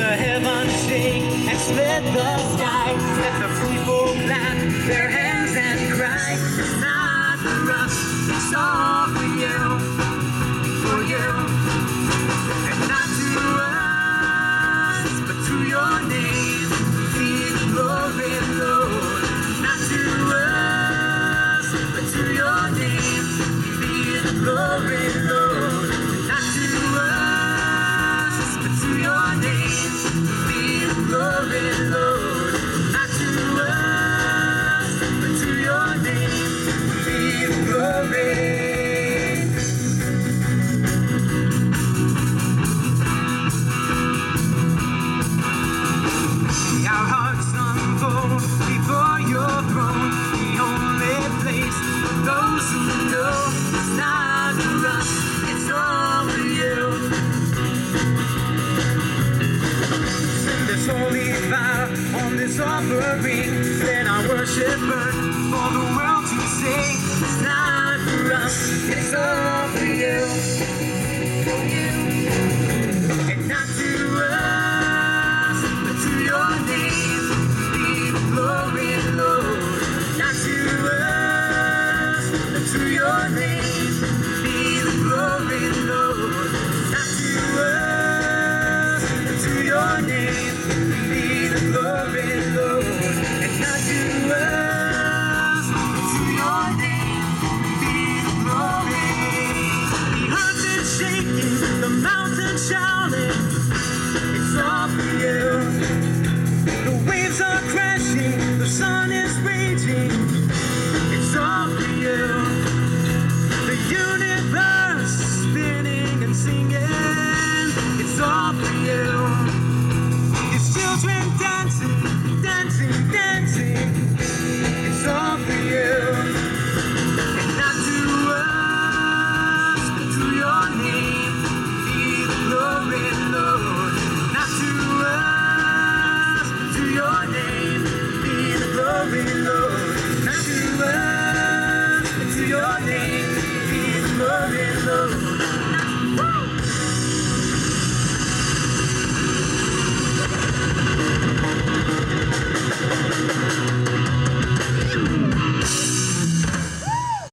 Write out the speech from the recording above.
The heavens shake and split the sky. Let the people clap their hands and cry. It's not for us, it's all for you, for you. And not to us, but to your name. Be the glory, Lord. Not to us, but to your name. Be the glory, glory, holy fire on this offering, let our worship burn for the world to see. see